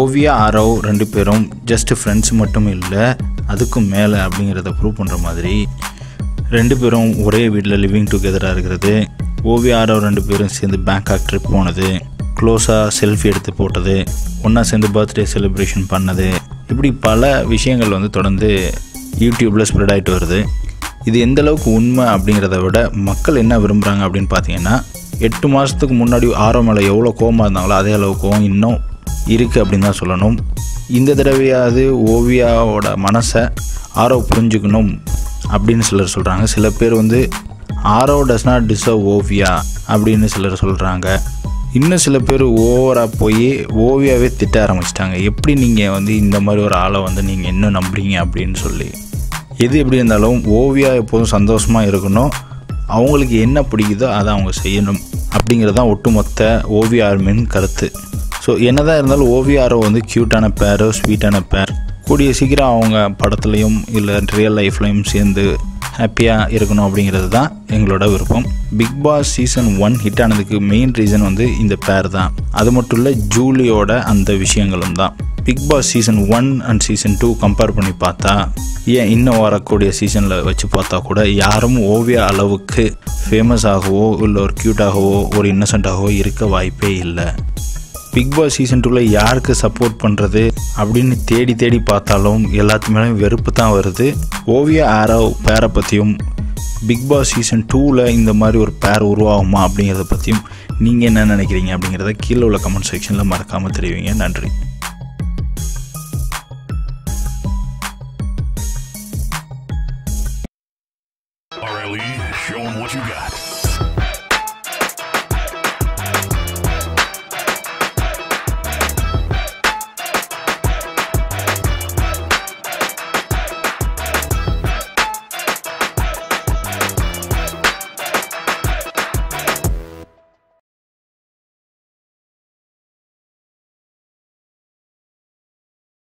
ஓவியா ஆரவ் ரெண்டு பேரும் just friends மட்டும் இல்லை அதுக்கும் மேலே அப்படிங்கிறத ப்ரூவ் பண்ணுற மாதிரி ரெண்டு பேரும் ஒரே வீட்டில் லிவிங் டுகெதராக இருக்கிறது. ஓவியா ஆரவ் ரெண்டு பேரும் சேர்ந்து பேங்காக் ட்ரிப் போனது. க்ளோஸாக செல்ஃபி எடுத்து போட்டது. ஒன்றா சேர்ந்து பர்த்டே செலிப்ரேஷன் பண்ணது. இப்படி பல விஷயங்கள் வந்து தொடர்ந்து யூடியூப்பில் ஸ்ப்ரெட் ஆகிட்டு வருது. இது எந்தளவுக்கு உண்மை அப்படிங்கிறத விட மக்கள் என்ன விரும்புகிறாங்க அப்படின்னு பார்த்தீங்கன்னா எட்டு மாதத்துக்கு முன்னாடி ஆரோ மேலே எவ்வளோ கோவமாக இருந்தாங்களோ அதே அளவு கோவம் இன்னும் இருக்குது அப்படின்னு தான் சொல்லணும். இந்த தடவையாவது ஓவியாவோட மனசை ஆரோ புரிஞ்சுக்கணும் அப்படின்னு சிலர் சொல்கிறாங்க சில பேர் வந்து Aarav does not deserve Oviya அப்படின்னு சிலர் சொல்கிறாங்க இன்னும் சில பேர் ஓவராக போய் ஓவியாவே திட்ட ஆரம்பிச்சிட்டாங்க. எப்படி நீங்கள் வந்து இந்த மாதிரி ஒரு ஆளை வந்து நீங்கள் இன்னும் நம்புறீங்க அப்படின்னு சொல்லி. எது எப்படி இருந்தாலும் ஓவியா எப்போதும் சந்தோஷமாக இருக்கணும். அவங்களுக்கு என்ன பிடிக்குதோ அதை அவங்க செய்யணும் அப்படிங்கிறது தான் ஒட்டுமொத்த ஓவியார்மின் கருத்து. ஸோ என்னதான் இருந்தாலும் ஓவியாரோ வந்து க்யூட்டான பேரோ ஸ்வீட்டான பேர் கூடிய சீக்கிரம் அவங்க படத்துலையும் இல்லை ரியல் லைஃப்லையும் சேர்ந்து ஹாப்பியாக இருக்கணும் அப்படிங்கிறது தான் எங்களோட விருப்பம். Bigg Boss season one hit ஆனதுக்கு மெயின் ரீசன் வந்து இந்த பேர் தான். அது மட்டும் இல்லை ஜூலியோட அந்த விஷயங்களும் தான். Bigg Boss season one and season two compare பண்ணி பார்த்தா ஏன் இன்னும் வரக்கூடிய சீசனில் வச்சு பார்த்தா கூட யாரும் ஓவிய அளவுக்கு ஃபேமஸ் ஆகவோ இல்லை ஒரு க்யூட்டாகவோ ஒரு இன்னசென்ட்டாகவோ இருக்க வாய்ப்பே இல்லை. பிக் பாஸ் சீசன் டூவில் யாருக்கு சப்போர்ட் பண்ணுறது அப்படின்னு தேடி தேடி பார்த்தாலும் எல்லாத்துக்குமே வெறுப்பு தான் வருது. ஓவிய ஆரவ் பேரை பற்றியும் பிக் பாஸ் சீசன் டூவில் இந்த மாதிரி ஒரு பேர் உருவாகுமா அப்படிங்கிறத பற்றியும் நீங்கள் என்ன நினைக்கிறீங்க அப்படிங்கிறத கீழே உள்ள கமெண்ட் செக்ஷனில் மறக்காமல் தெரிவிங்க. நன்றி. value, show them what you got.